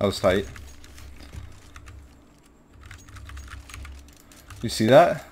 That was tight. You see that?